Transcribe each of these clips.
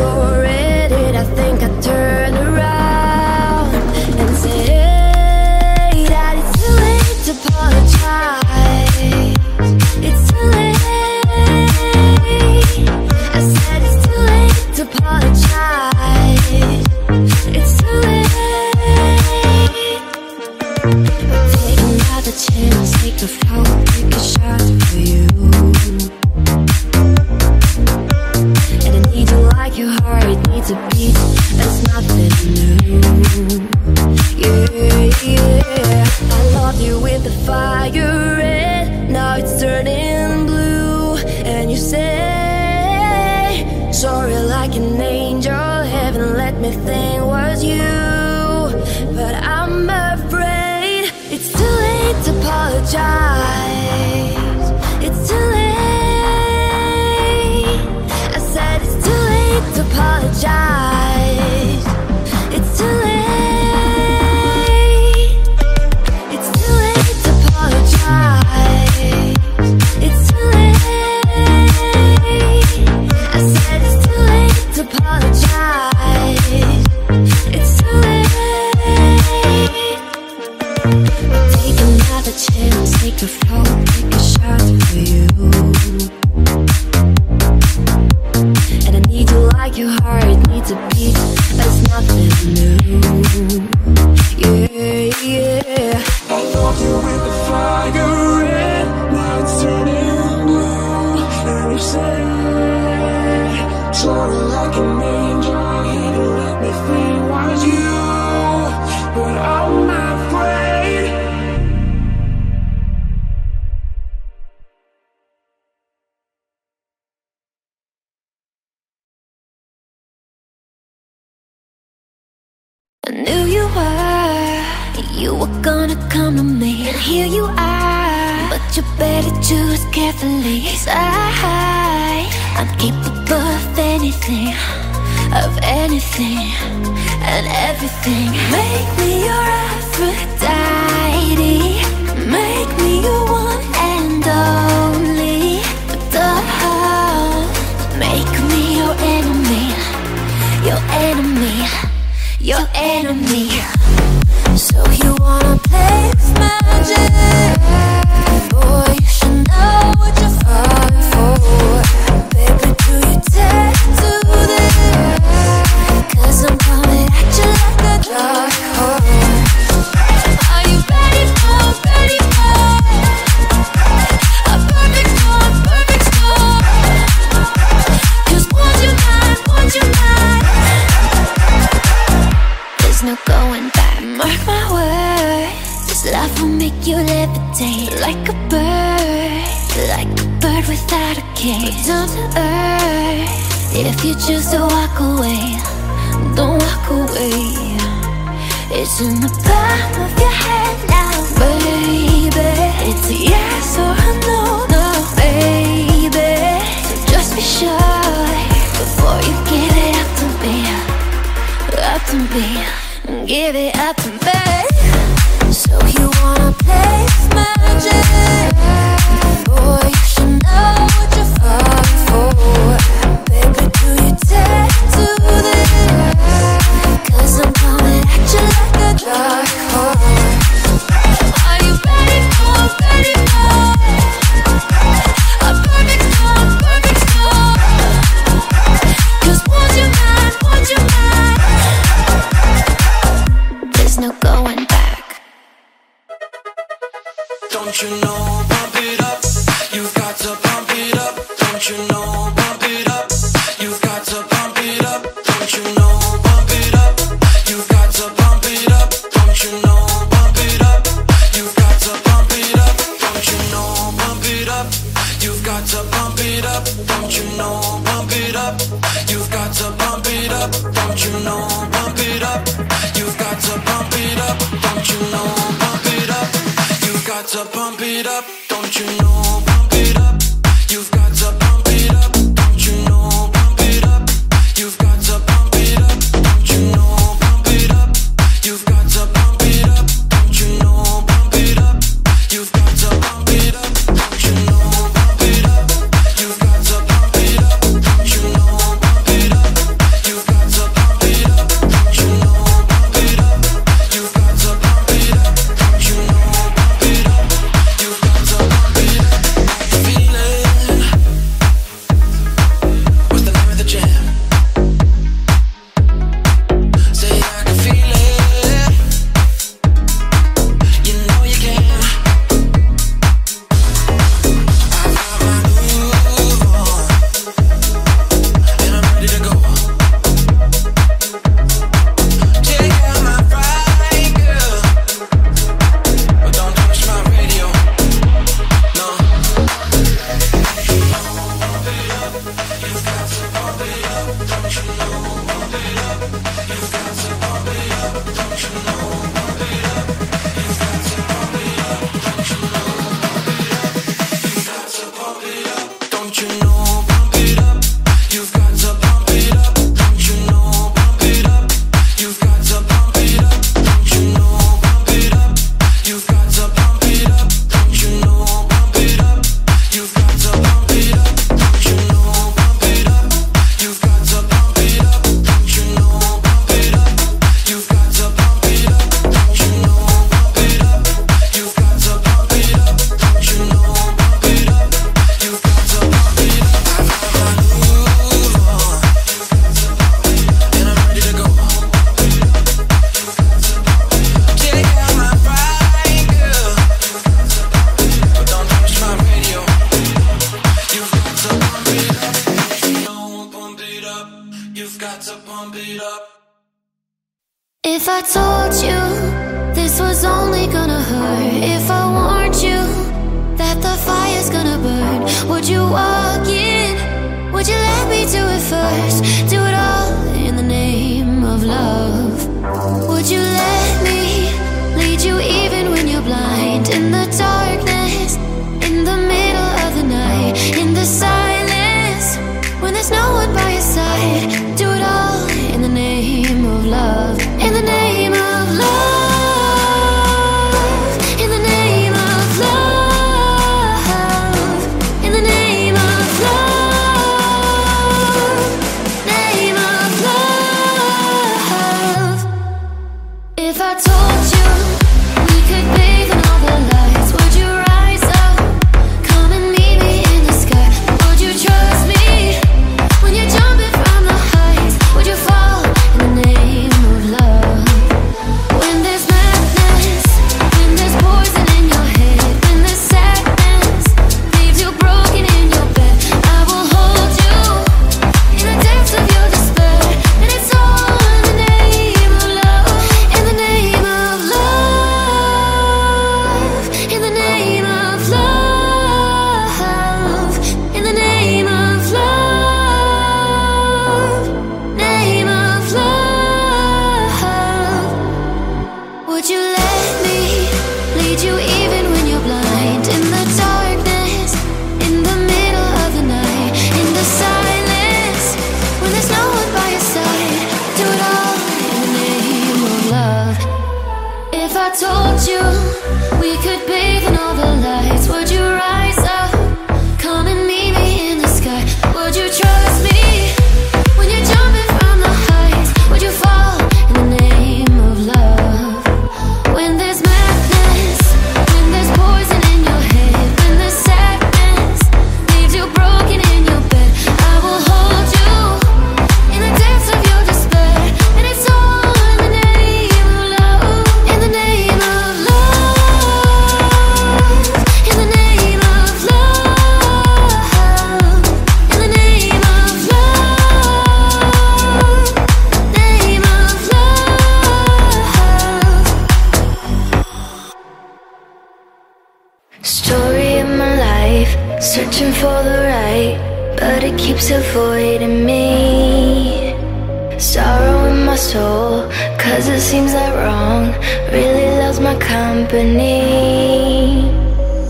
so to fly. choose to walk away, don't walk away. It's in the don't you know, pump it up. You've got to pump it up, don't you know? I told you this was only gonna hurt, if I warned you that the fire's gonna burn, would you walk in? Would you let me do it first? Do Seems that wrong really loves my company.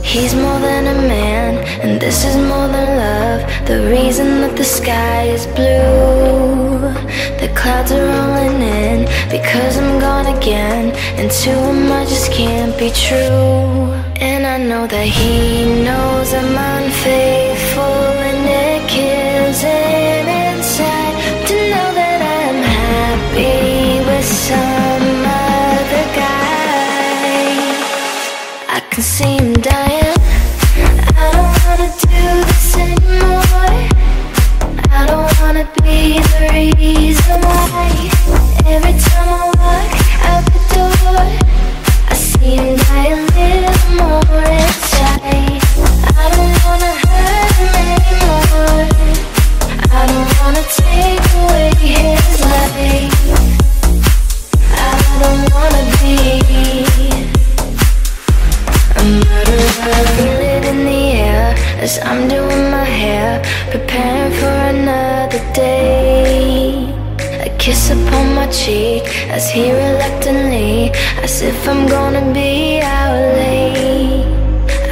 He's more than a man, and this is more than love. The reason that the sky is blue, the clouds are rolling in because I'm gone again, and to him I just can't be true. And I know that he knows I'm unfaithful, be the reason why. Every time I walk out the door, I more as I'm doing my hair, preparing for another day. A kiss upon my cheek as he reluctantly, as if I'm gonna be out late.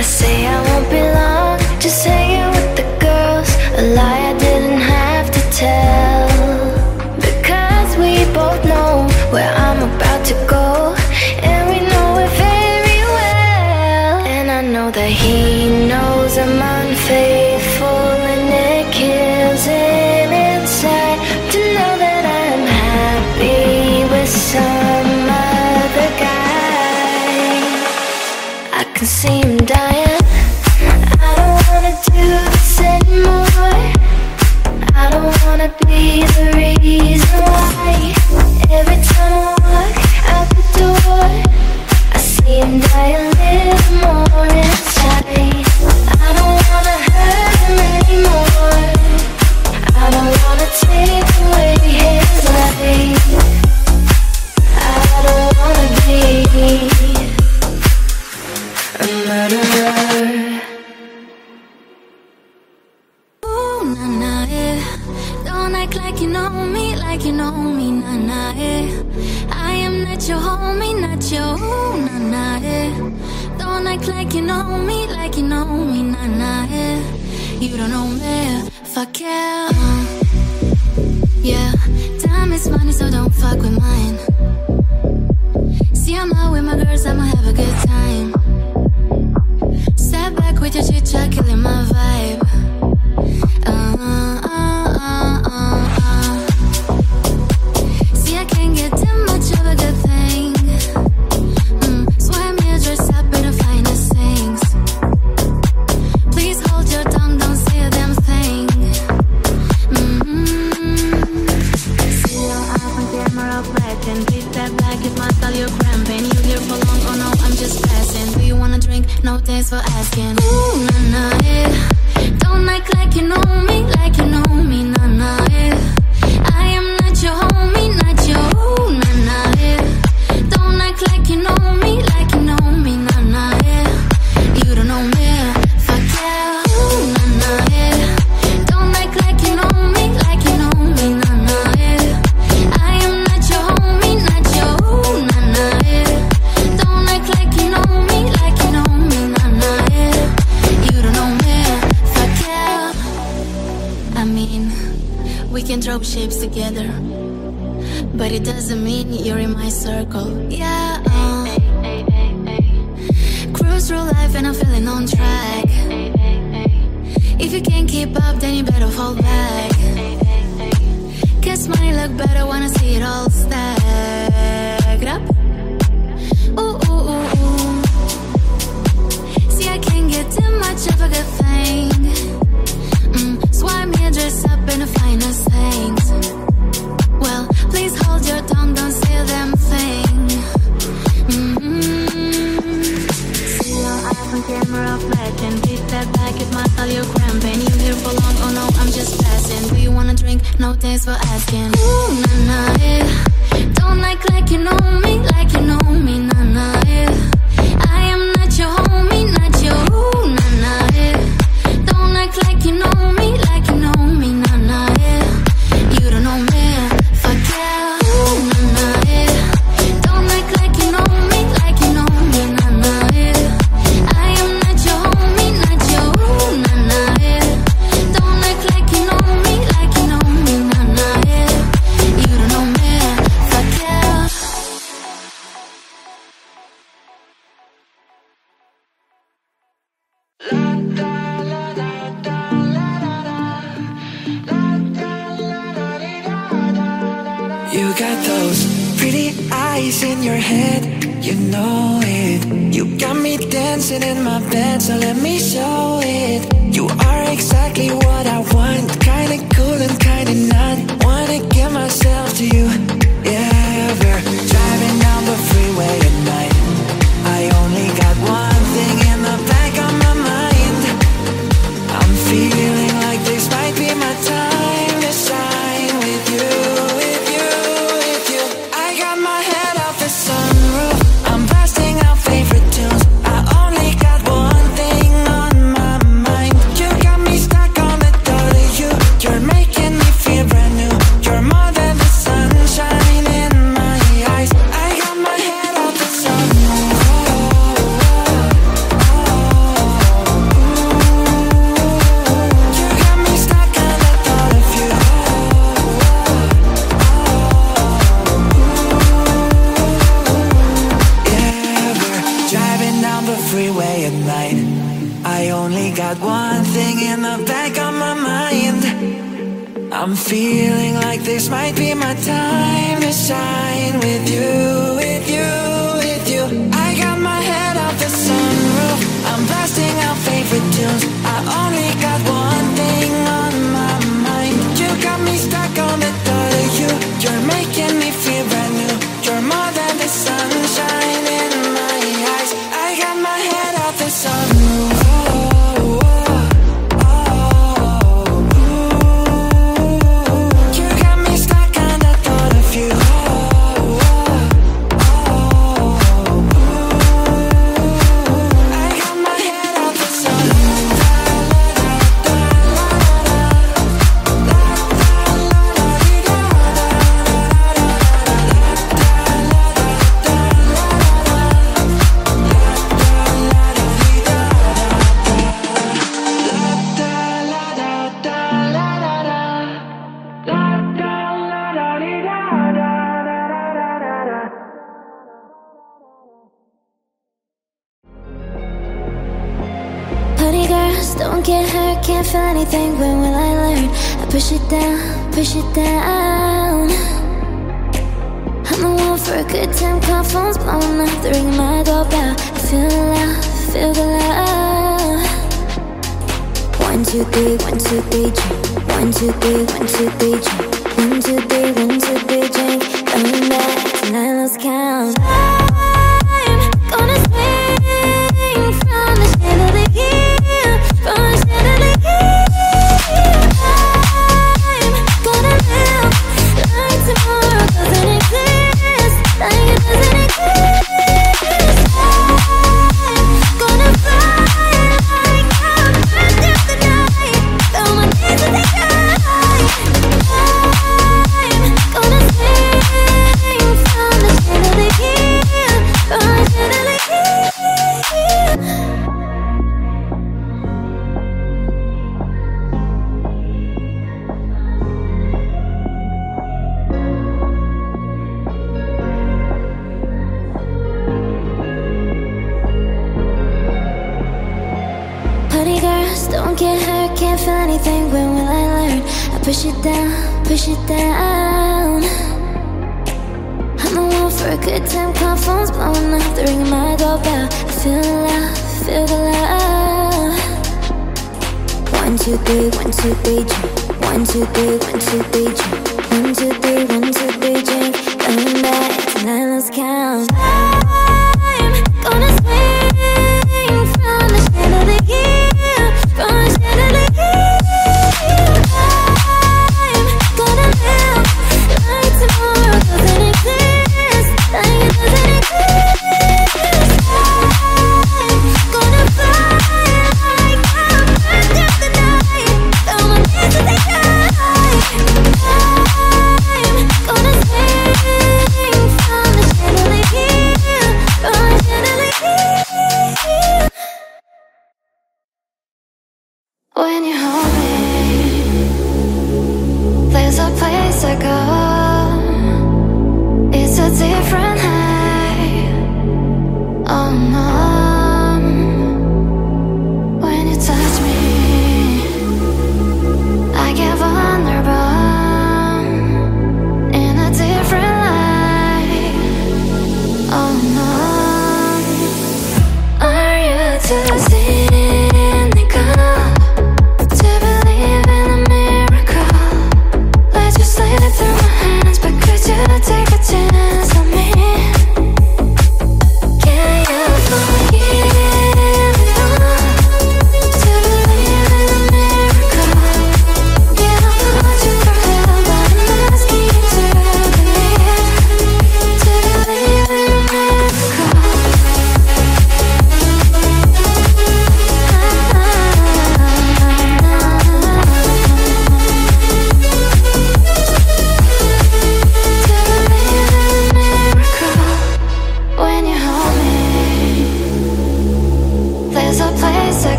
I say I won't be long, just hanging with the girls. A lie See, I'm out with my girls, I'ma have a good time. Step back with your chit chat, killing my vibe. Keep up, then you better fall back. Guess money look better when I see it all stacked up. Ooh, ooh, ooh, ooh. See, I can't get too much of a good thing. Mm, so I'm here dressed up in the finest things. Well, please hold your tongue, don't say a damn thing. Mm-hmm. See your eyes on camera flashing. Please back, might call you cramping. You here for long? Oh no, I'm just passing. Do you wanna drink? No, thanks for asking. Ooh, nah, nah, yeah. Don't act like you know me, like you know me, nah, nah, yeah. it, you know it. You got me dancing in my bed, so let me show it. You are exactly what I want Kinda cool and kinda not. Wanna give myself to you, yeah driving down the freeway at night.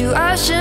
you, I should.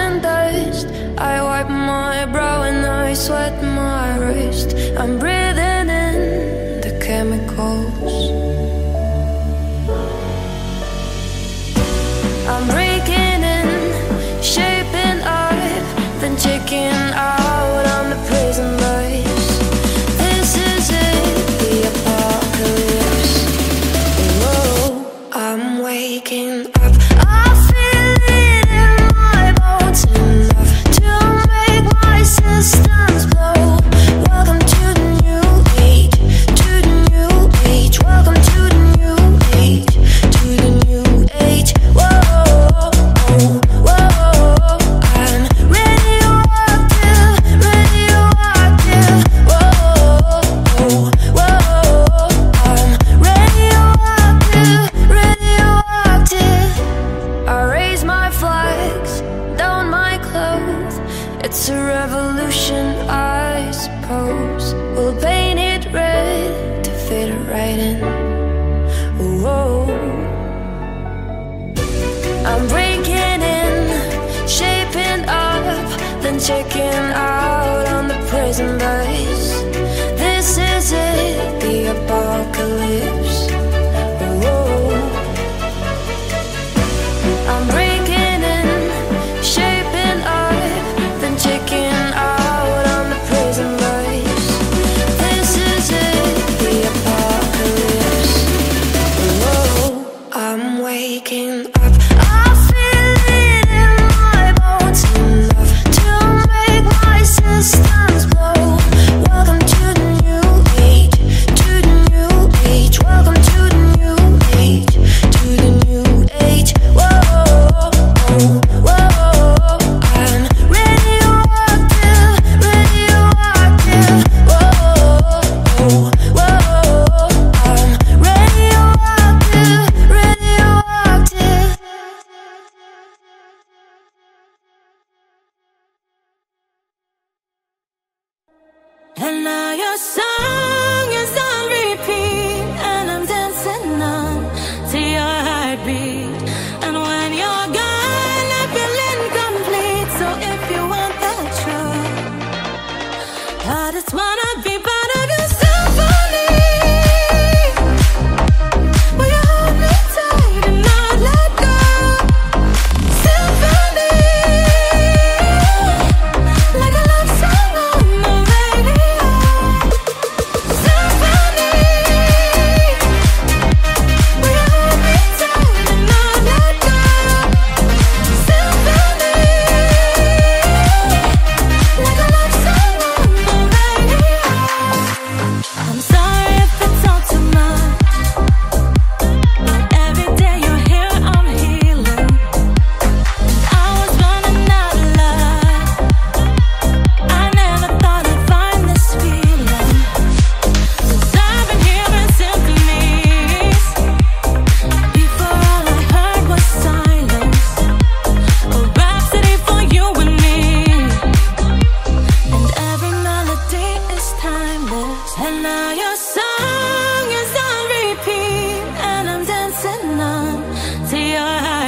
And now you're sorry.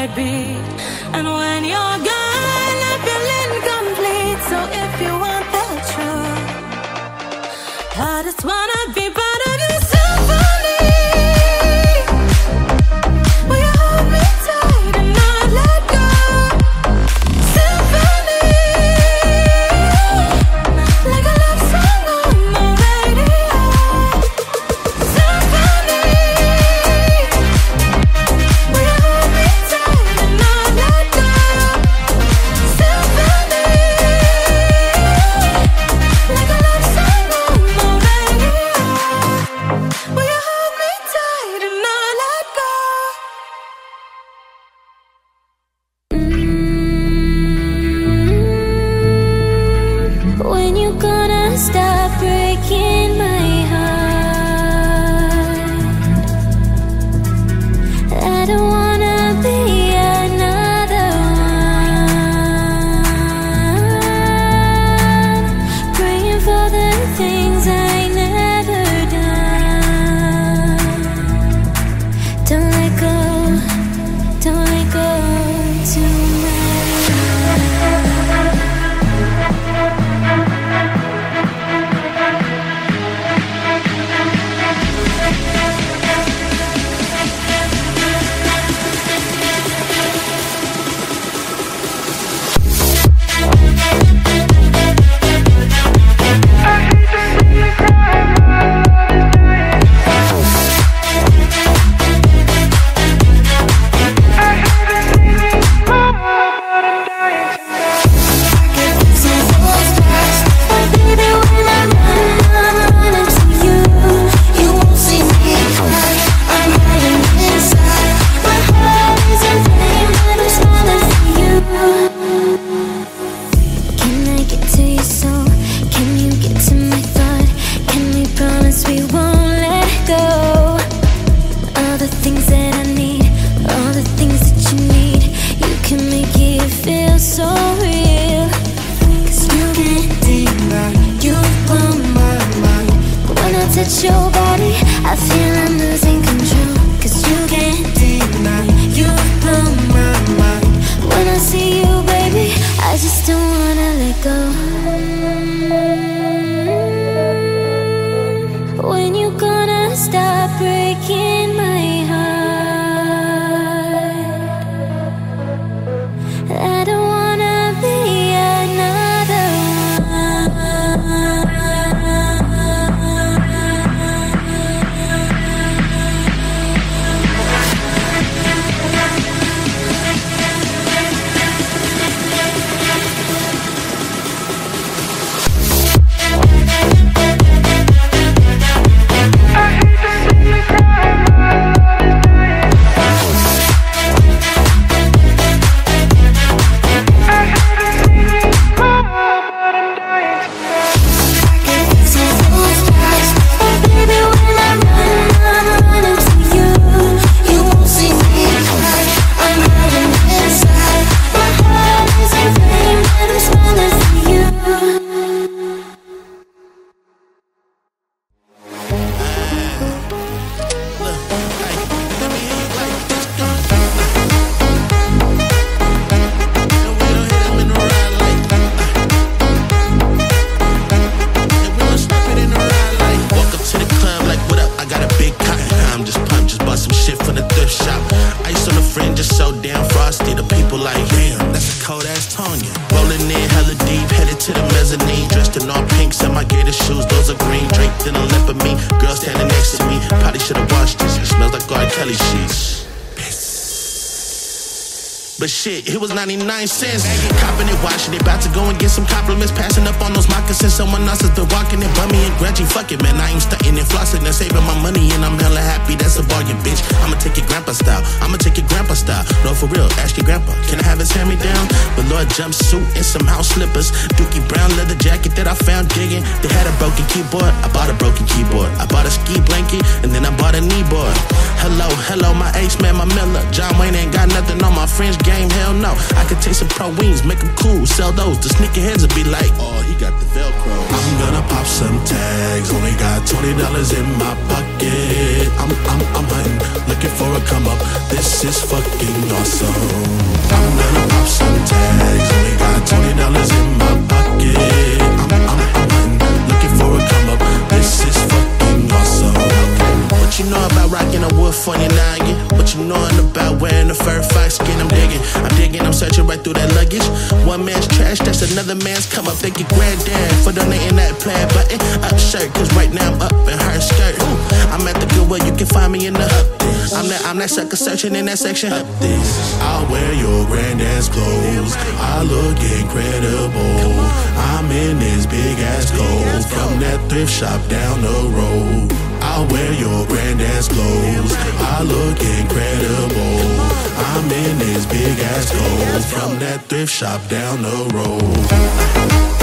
heartbeat. And when you're gone. But shit, it was 99 cents. Copping it, washing it, about to go and get some compliments. Passing up on those moccasins. Someone else has been walking it, bummy and grudgy. Fuck it, man. I ain't stunting and flossing and saving my money, and I'm hella happy. That's a bargain, bitch. I'ma take it grandpa style. I'ma take it grandpa style. No, for real, ask your grandpa. Can I have his hand me down? Velour jumpsuit and some house slippers. Dookie brown leather jacket that I found digging. They had a broken keyboard. I bought a broken keyboard. I bought a ski blanket, and then I bought a kneeboard. Hello, hello, my ace man, my Miller. John Wayne ain't got nothing on my French game. Hell no. I could take some pro wings, make them cool, sell those. The sneakerheads will be like, oh, he got the Velcro. I'm gonna pop some tags. Only got twenty dollars in my pocket. I'm I'm I'm hunting, looking for a come up. This is fucking awesome. I'm gonna pop some tags. Only got twenty dollars in my pocket. I'm I'm I'm hunting, looking for a come up. This is you know about rocking a wood for your noggin? What you knowin' about wearing a fur fox skin? I'm digging, I'm digging, I'm searching right through that luggage. One man's trash, that's another man's come up. Thank you, granddad, for donating that plaid button up shirt. Cause right now I'm up in her skirt. I'm at the Goodwill, you can find me in the up. I'm that, I'm that sucker searching in that section. Up this. I'll wear your granddad's clothes. I look incredible. I'm in this big ass coat from that thrift shop down the road. I'll wear your granddad's clothes. I look incredible. I'm in this big ass coat from that thrift shop down the road.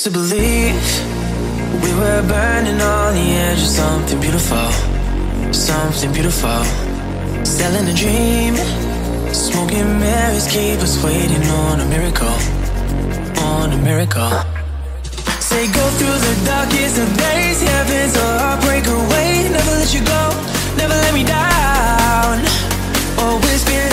Used to believe we were burning on the edge of something beautiful, something beautiful. Selling a dream, smoking mirrors keep us waiting on a miracle, on a miracle. Say go through the darkest of days, heaven's a heartbreak away. Never let you go, never let me down. Always been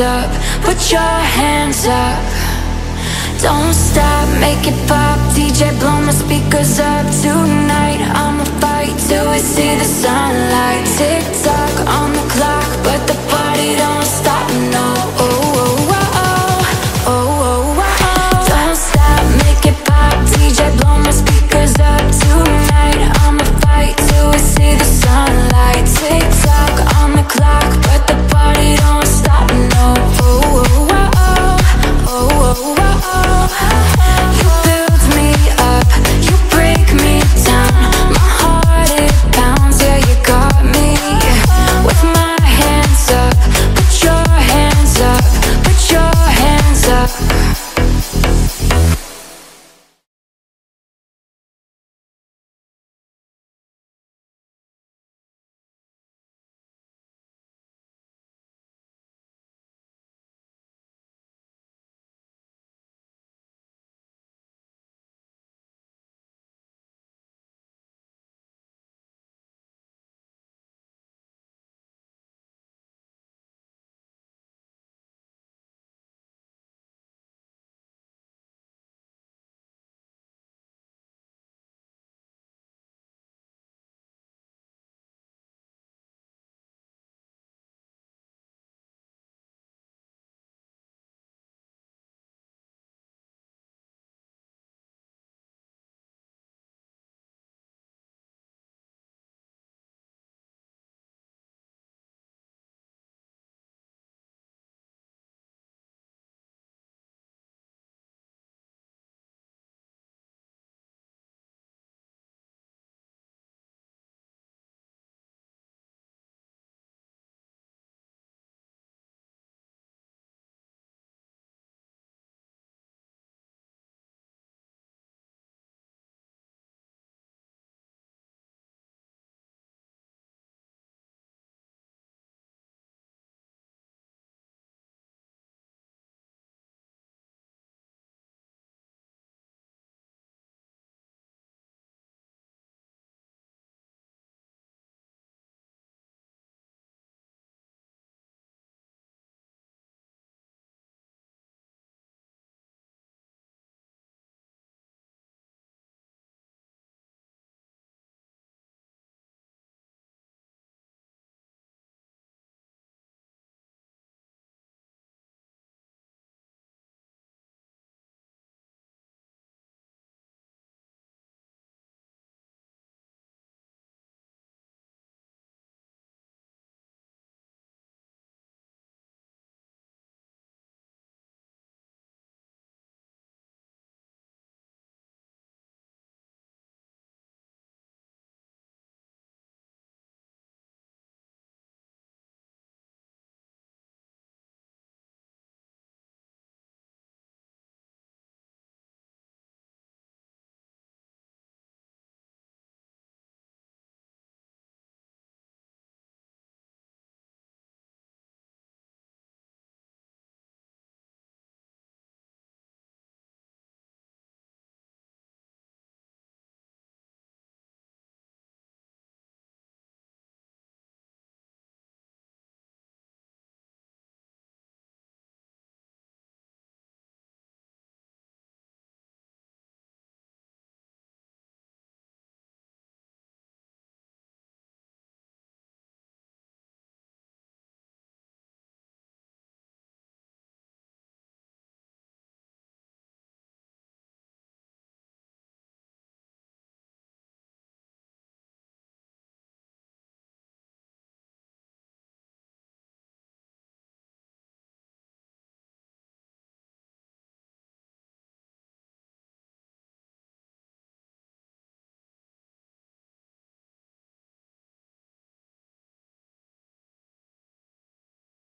up, put your hands up. Don't stop, make it pop. DJ, blow my speakers up Tonight. I'ma fight till we see the sunlight. Tick-tock on the clock, but the party don't stop, no.